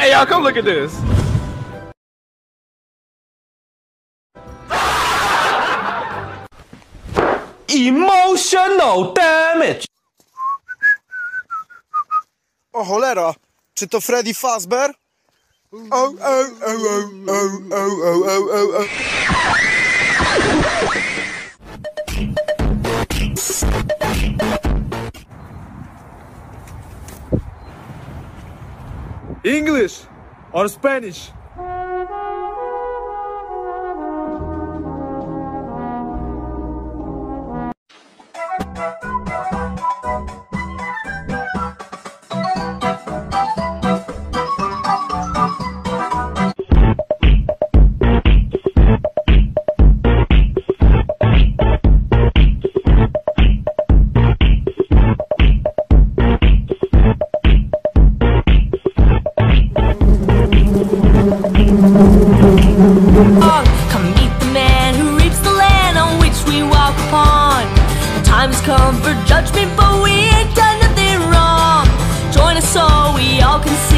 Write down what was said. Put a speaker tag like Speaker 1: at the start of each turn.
Speaker 1: Hey, y'all, come look at this.
Speaker 2: Emotional damage!
Speaker 3: O cholera, czy to Freddy Fazbear? O, o, o, o, o, o, o, o, o.
Speaker 4: English or Spanish?
Speaker 5: Come meet the man who reaps the land on which we walk upon. The time has come for judgment, but we ain't done nothing wrong. Join us so we all can.